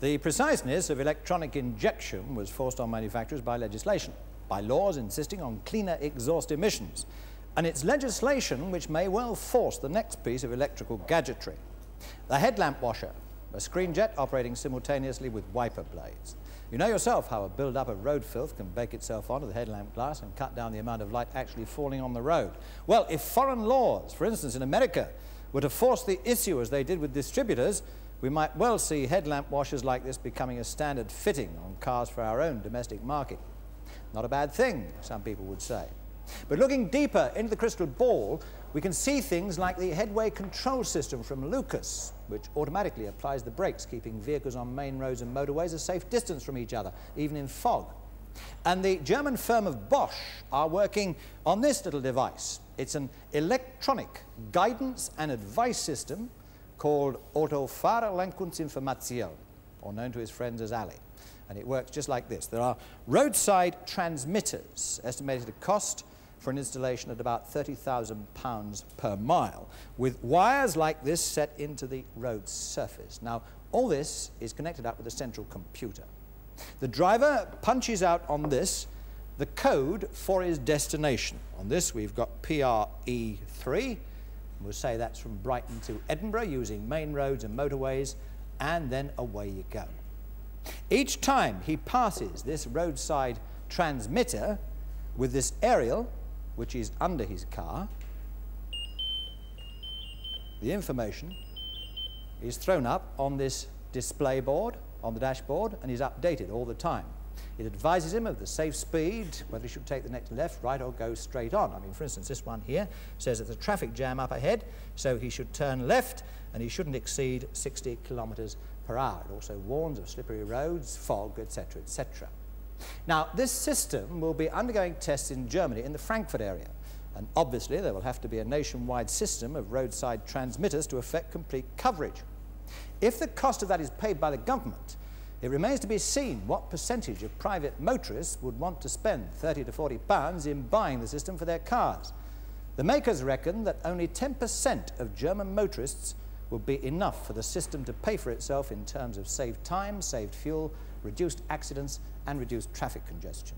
The preciseness of electronic injection was forced on manufacturers by legislation, by laws insisting on cleaner exhaust emissions, and it's legislation which may well force the next piece of electrical gadgetry. The headlamp washer, a screen jet operating simultaneously with wiper blades. You know yourself how a build-up of road filth can bake itself onto the headlamp glass and cut down the amount of light actually falling on the road. Well, if foreign laws, for instance in America, were to force the issue as they did with distributors, we might well see headlamp washers like this becoming a standard fitting on cars for our own domestic market. Not a bad thing, some people would say. But looking deeper into the crystal ball, we can see things like the headway control system from Lucas, which automatically applies the brakes, keeping vehicles on main roads and motorways a safe distance from each other, even in fog. And the German firm of Bosch are working on this little device. It's an electronic guidance and advice system called Autofahrerlenkungsinformation, or known to his friends as ALI. And it works just like this. There are roadside transmitters, estimated to cost for an installation at about £30,000 per mile, with wires like this set into the road surface. Now, all this is connected up with a central computer. The driver punches out on this the code for his destination. On this, we've got PRE3. We'll say that's from Brighton to Edinburgh using main roads and motorways, and then away you go. Each time he passes this roadside transmitter with this aerial, which is under his car, the information is thrown up on this display board on the dashboard and is updated all the time. It advises him of the safe speed, whether he should take the next left, right, or go straight on. I mean, for instance, this one here says there's a traffic jam up ahead, so he should turn left and he shouldn't exceed 60 kilometers per hour. It also warns of slippery roads, fog, etc., etc. Now, this system will be undergoing tests in Germany in the Frankfurt area. And obviously, there will have to be a nationwide system of roadside transmitters to effect complete coverage. If the cost of that is paid by the government, it remains to be seen what percentage of private motorists would want to spend 30 to 40 pounds in buying the system for their cars. The makers reckon that only 10% of German motorists will be enough for the system to pay for itself in terms of saved time, saved fuel, reduced accidents and reduced traffic congestion.